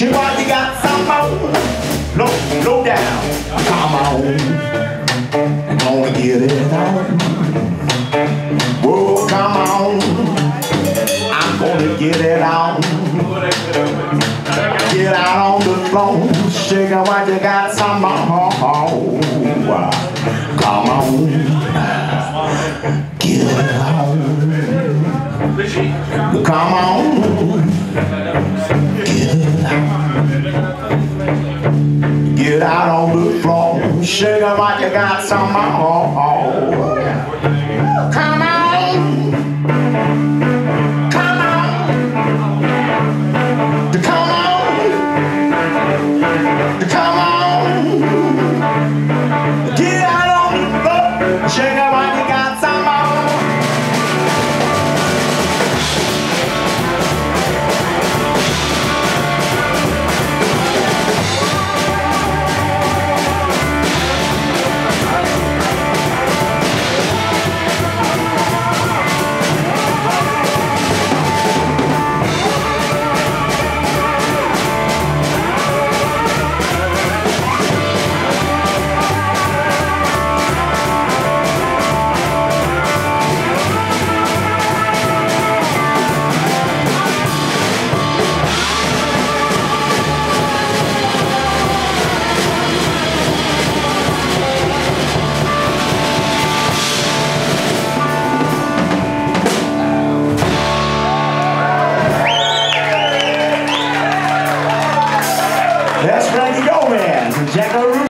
She probably got someone low, low down. Come on, I'm gonna get it on. Whoa, come on, I'm gonna get it on. Get out on the floor, shake out what you got, some on. Come on, get it on. Come on. It like you got some.